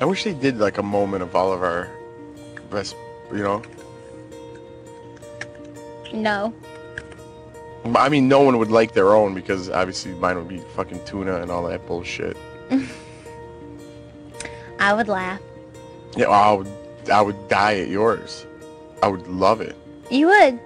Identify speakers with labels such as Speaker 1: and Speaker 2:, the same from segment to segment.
Speaker 1: I wish they did like a moment of all of our best, you know.
Speaker 2: No.
Speaker 1: I mean, no one would like their own because obviously mine would be fucking tuna and all that bullshit.
Speaker 2: I would laugh.
Speaker 1: Yeah, I would, I would die at yours. I would love it.
Speaker 2: You would.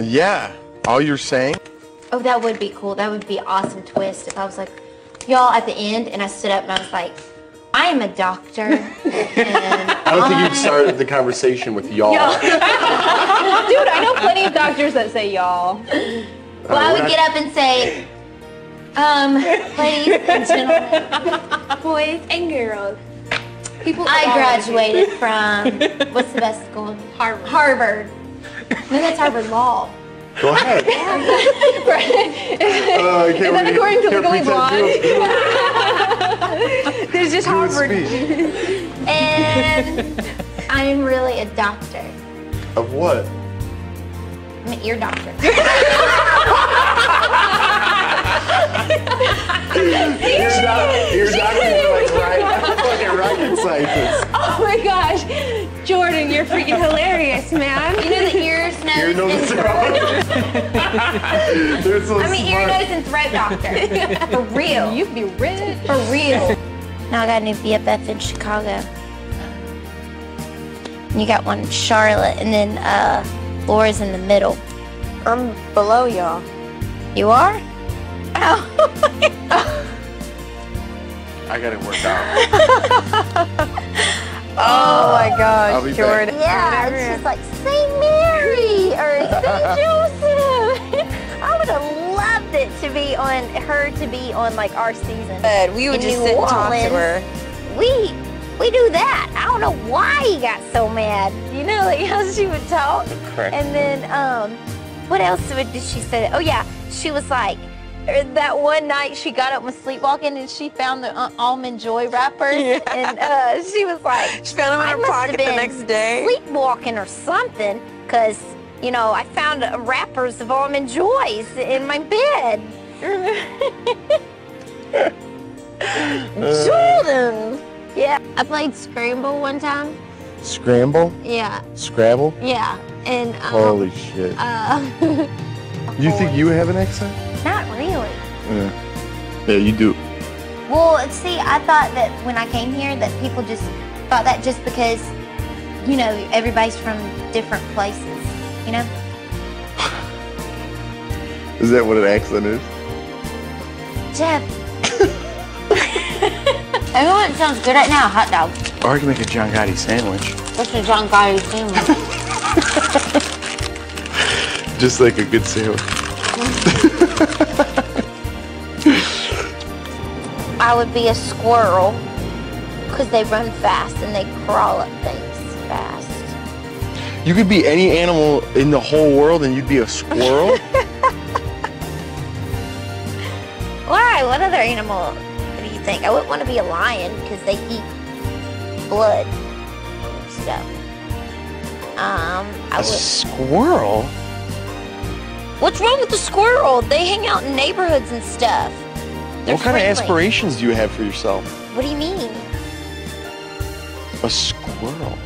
Speaker 1: Yeah, all you're saying.
Speaker 2: Oh, that would be cool. That would be awesome twist if I was like, y'all at the end, and I stood up and I was like, I am a doctor. and
Speaker 1: I don't think you'd start the conversation with y'all.
Speaker 3: Dude, I know plenty of doctors that say y'all.
Speaker 2: Well, I would get up and say, um, ladies and gentlemen, boys and girls,
Speaker 3: People
Speaker 2: I graduated from, what's the best school? Harvard. Harvard. No, that's Harvard Law.
Speaker 1: Go ahead. Uh, I can't
Speaker 3: Is that according to Legally Blonde? There's just Harvard.
Speaker 2: And I'm really a doctor.
Speaker 1: Of what?
Speaker 2: I'm an ear doctor.
Speaker 1: You're not, you're not even like right, fucking rocket scientist.
Speaker 3: Oh my gosh. Jordan, you're freaking hilarious, man.
Speaker 2: You know the ears, nose,
Speaker 1: Ear, nose,
Speaker 2: and
Speaker 1: throat. They're so
Speaker 2: I'm an ear,
Speaker 1: smart.
Speaker 2: nose, and throat doctor. For real.
Speaker 3: You'd be rich.
Speaker 2: For real. Now I got a new BFF in Chicago. And You got one in Charlotte, and then uh, Laura's in the middle.
Speaker 4: I'm below y'all.
Speaker 2: You are? Oh.
Speaker 1: I got it worked out.
Speaker 4: Oh my
Speaker 1: I'll be
Speaker 4: gosh,
Speaker 1: back.
Speaker 4: Jordan.
Speaker 2: Yeah, it's just like St. Mary or St. Joseph. I would have loved it to be on her to be on like our season.
Speaker 4: Good. We would
Speaker 2: In
Speaker 4: just
Speaker 2: New
Speaker 4: sit and talk to her.
Speaker 2: We we do that. I don't know why he got so mad. You know, like how she would talk.
Speaker 1: Correct.
Speaker 2: And then um, what else would- did she say? Oh yeah, she was like. er, That one night she got up and was sleepwalking and she found the uh, almond joy wrapper
Speaker 4: Yeah.
Speaker 2: and uh, she was like,
Speaker 4: She found him in her pocket the next day.
Speaker 2: sleepwalking or something because you know I found wrappers of almond joys in my bed. Jordan. Yeah, I played Scramble one time.
Speaker 1: Scramble?
Speaker 2: Yeah,
Speaker 1: Scrabble?
Speaker 2: yeah, and um,
Speaker 1: Holy shit.
Speaker 2: uh,
Speaker 1: You think you have an accent?
Speaker 2: not really.
Speaker 1: Yeah. Yeah, you do.
Speaker 2: Well, see, I thought that when I came here that people just thought that just because, you know, everybody's from different places, you know.
Speaker 1: Is that what an accent is?
Speaker 2: Jeff. Everyone sounds good right now. Hot dog.
Speaker 1: Or I can make a John Gotti sandwich.
Speaker 2: What's a John Gotti sandwich?
Speaker 1: Just like a good sandwich.
Speaker 2: I would be a squirrel because they run fast and they crawl up things fast.
Speaker 1: You could be any animal in the whole world and you'd be a squirrel?
Speaker 2: Why? What other animal do you think? I wouldn't want to be a lion because they eat blood stuff. Um, I
Speaker 1: a
Speaker 2: would.
Speaker 1: squirrel?
Speaker 2: What's wrong with the squirrel? They hang out in neighborhoods and stuff. They're
Speaker 1: what kind of aspirations do you have for yourself?
Speaker 2: What do you mean?
Speaker 1: A squirrel.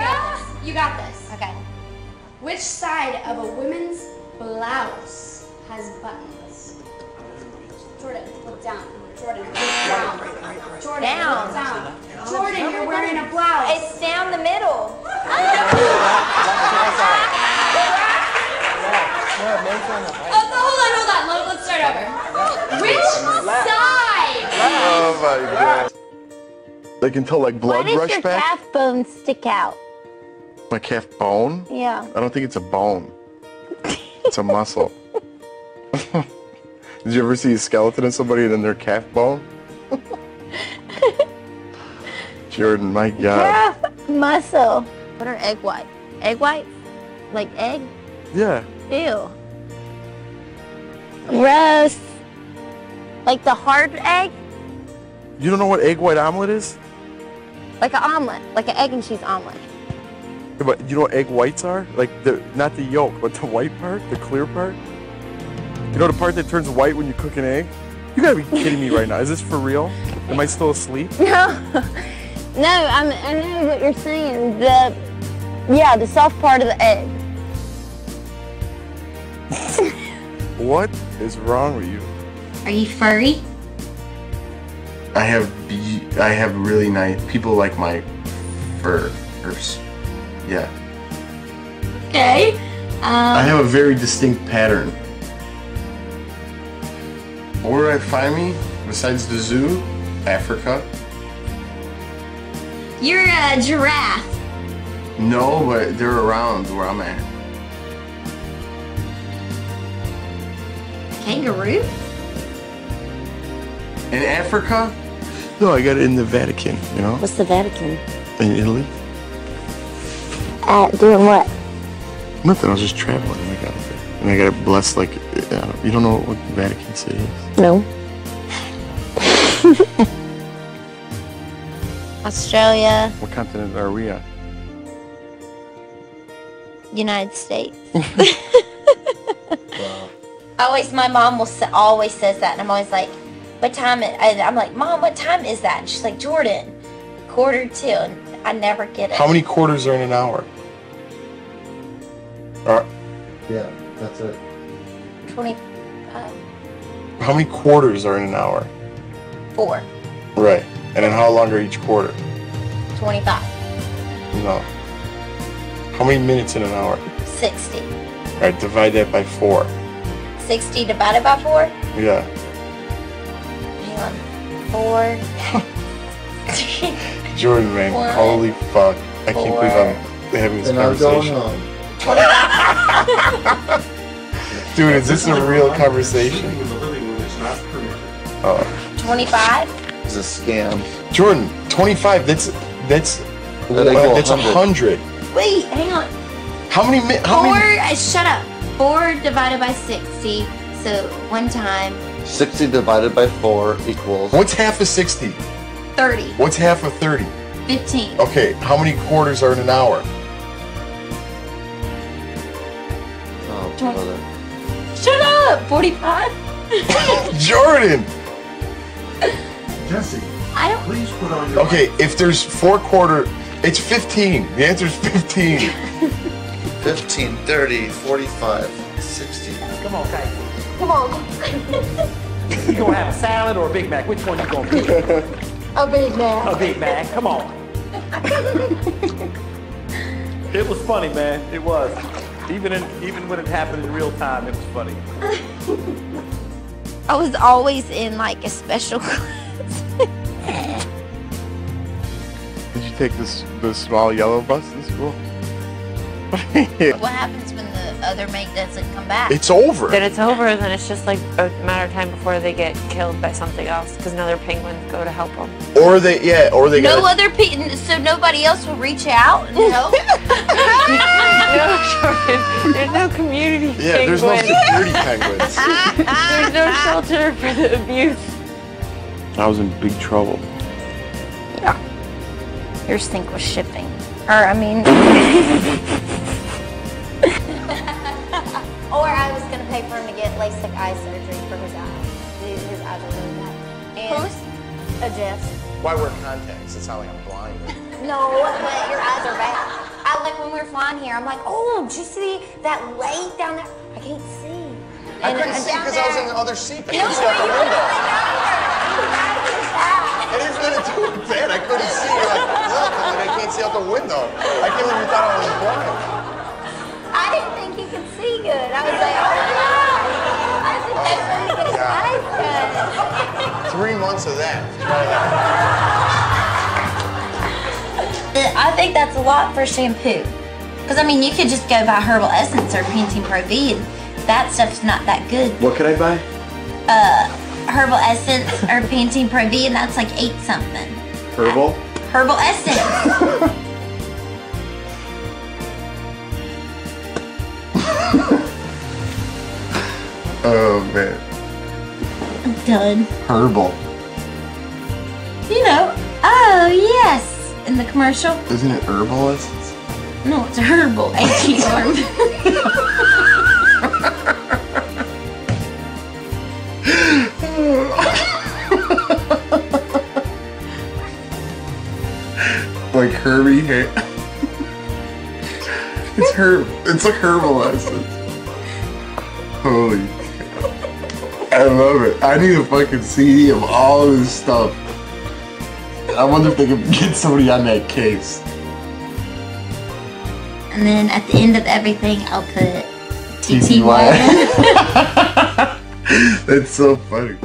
Speaker 2: Yeah.
Speaker 5: You got this. You got this.
Speaker 2: Okay.
Speaker 5: Which side of a woman's blouse has buttons? Jordan, look down. Jordan, look down. Jordan,
Speaker 2: Down.
Speaker 5: look down. Jordan, you're wearing a blouse.
Speaker 2: It's down the middle.
Speaker 5: Oh, no, hold on, hold on. Let- Let's start over. Which side?
Speaker 1: Oh my god. They can tell like until like
Speaker 2: Why
Speaker 1: blood
Speaker 2: does
Speaker 1: rush
Speaker 2: your
Speaker 1: back?
Speaker 2: calf bone stick out?
Speaker 1: My calf bone?
Speaker 2: Yeah.
Speaker 1: I don't think it's a bone. It's a muscle. Did you ever see a skeleton of somebody and then their calf bone? Jordan, my god.
Speaker 2: Calf muscle. What are egg whites? Egg whites? Like egg?
Speaker 1: Yeah.
Speaker 2: Ew. Gross. Like the hard egg?
Speaker 1: You don't know what egg white omelet is?
Speaker 2: Like an omelet. Like an egg and cheese omelet.
Speaker 1: Yeah, But you know what egg whites are? Like the not the yolk, but the white part, the clear part. You know the part that turns white when you cook an egg? You gotta be kidding me right now. Is this for real? Am I still asleep?
Speaker 2: No, no, I'm, I know what you're saying. The, yeah, the soft part of the egg.
Speaker 1: What is wrong with you?
Speaker 2: Are you furry?
Speaker 1: I have be- I have really nice people like my fur. Furs. Yeah.
Speaker 2: Okay.
Speaker 1: I
Speaker 2: Um,
Speaker 1: have a very distinct pattern. Where do I find me? Besides the zoo? Africa?
Speaker 2: you're a giraffe.
Speaker 1: No, but they're around where I'm at.
Speaker 2: Kangaroo?
Speaker 1: In Africa? No, I got it in the Vatican, you know?
Speaker 2: What's the Vatican?
Speaker 1: In Italy?
Speaker 2: Uh, doing what?
Speaker 1: Nothing, I was just traveling and I got it there. And I got it blessed like, uh, you don't know what Vatican City is?
Speaker 2: No. Australia,
Speaker 1: What continent are we on?
Speaker 2: United States. Always, my mom will say, always says that, and I'm always like, "What time?" It, and I'm like, "Mom, what time is that?" And she's like, "Jordan, quarter to," and I never get it.
Speaker 1: How many quarters are in an hour? Uh,
Speaker 6: Yeah, that's it.
Speaker 2: Twenty. Uh,
Speaker 1: how many quarters are in an hour?
Speaker 2: four.
Speaker 1: Right. And then how long are each quarter?
Speaker 2: Twenty-five.
Speaker 1: No. How many minutes in an hour?
Speaker 2: Sixty.
Speaker 1: Alright, divide that by four.
Speaker 2: Sixty divided by four.
Speaker 1: Yeah.
Speaker 2: Hang on. Four.
Speaker 1: Jordan, man,
Speaker 2: One,
Speaker 1: holy fuck. I can't believe. I'm having this
Speaker 6: And I'm going
Speaker 1: conversation.
Speaker 6: home.
Speaker 1: Dude, is this a real conversation?
Speaker 7: Sleeping in the living room is not permitted.
Speaker 1: Oh.
Speaker 2: Twenty-five.
Speaker 6: It's a scam.
Speaker 1: Jordan, 25, that's, that's,
Speaker 6: Then I
Speaker 1: that's a
Speaker 6: 100.
Speaker 1: hundred.
Speaker 2: Wait, hang on.
Speaker 1: How many, mi- how
Speaker 2: Four.
Speaker 1: many?
Speaker 2: Uh, shut up. Four divided by sixty. So one time
Speaker 6: 60 divided by 4 equals.
Speaker 1: What's half of 60?
Speaker 2: thirty.
Speaker 1: What's half of 30?
Speaker 2: Fifteen.
Speaker 1: Okay, how many quarters are in an hour?
Speaker 6: Oh,
Speaker 2: Twenty.
Speaker 6: brother.
Speaker 2: Shut up. Forty-five.
Speaker 1: Jordan!
Speaker 7: Jesse.
Speaker 2: I don't.
Speaker 7: please put on your.
Speaker 1: Okay, if there's four quarter, it's 15. The answer is 15.
Speaker 6: 15, 30, 45, 60.
Speaker 8: Come on, Kai.
Speaker 2: Come on.
Speaker 8: You gonna have a salad or a Big Mac? Which one you gonna pick?
Speaker 2: A big Mac.
Speaker 8: A Big Mac. Come on. It was funny, man. It was. Even in even when it happened in real time, it was funny.
Speaker 2: I was always in like a special class.
Speaker 1: Did you take this the small yellow bus to school?
Speaker 2: what happens when the other mate doesn't come back?
Speaker 1: it's over.
Speaker 4: Then it's over, and then it's just like a matter of time before they get killed by something else because another penguins go to help them.
Speaker 1: Or they, yeah, or they
Speaker 2: no
Speaker 1: got.
Speaker 2: other people, so nobody else will reach out and help.
Speaker 4: No, Jordan, there's no community
Speaker 1: Yeah, there's no
Speaker 4: penguin.
Speaker 1: security penguins.
Speaker 4: there's no shelter for the abuse.
Speaker 1: I was in big trouble. Yeah.
Speaker 2: Your stink was shipping. Or, I mean. or I was going to pay for him to get LASIK eye surgery for his eyes. His, his eyes are really bad. And Who's? A Jeff.
Speaker 1: Why wear contacts? It's not like I'm blind.
Speaker 2: No, but your eyes are bad. I like when we were flying here, I'm like, oh, did you see that lake down there? I can't see.
Speaker 1: I couldn't
Speaker 2: and
Speaker 1: see because I was in the other seat. I
Speaker 2: No,
Speaker 1: see out the
Speaker 2: you
Speaker 1: window. It is nothing to do with that. I couldn't see. Like, look, I'm like, I can't see out the window. I can't believe you thought I was blind.
Speaker 2: I didn't think he could see good. I was like, oh my god. I that's when he get his eyes.
Speaker 1: Three months of that. Try that.
Speaker 2: I think that's a lot for shampoo. Because, I mean, you could just go buy Herbal Essence or Pantene Pro V, and that stuff's not that good.
Speaker 6: What could I buy?
Speaker 2: Uh, Herbal Essence or Pantene Pro V, and that's like eight something.
Speaker 6: Herbal?
Speaker 2: Herbal Essence.
Speaker 1: Oh man.
Speaker 2: I'm done.
Speaker 6: Herbal.
Speaker 2: You know, oh yes, in the commercial.
Speaker 1: Isn't it herbal essence?
Speaker 2: No, it's a herbal achy arm.
Speaker 1: like Herbie hair. it's herb. It's a herbal essence. Holy. I love it. I need a fucking CD of all this stuff. I wonder if they can get somebody on that case.
Speaker 2: And then at the end of everything, I'll put TTY.
Speaker 1: That's so funny.